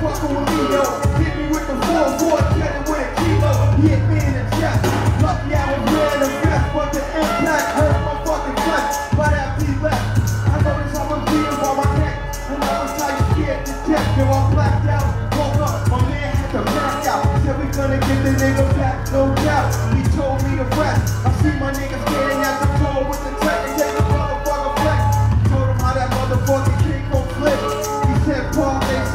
fucking with me, yo. Hit me with the 4-4, get it with a kilo. Hit me in the chest. Lucky I was wearing a vest, but the impact hurt my fucking chest. But after he left, I noticed I was bleeding on my neck. And I was tight, scared to death. Yo, I blacked out. Woke up, my man had to back out. Said we gonna get the nigga back, no doubt. He told me to rest. I see my niggas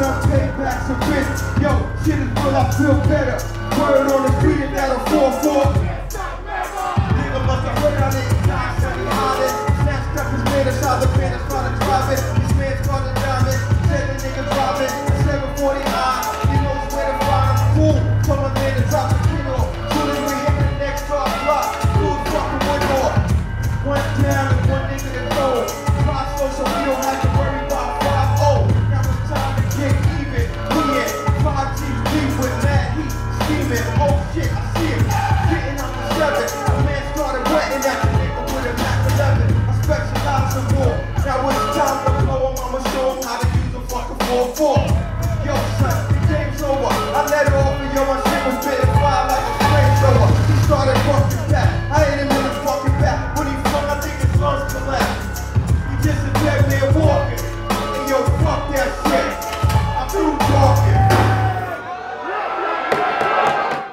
some payback, some bitch. Yo, shit is real, I feel better. Word on the street, and that'll 4-4. Nigga steaming. Oh shit, I see it.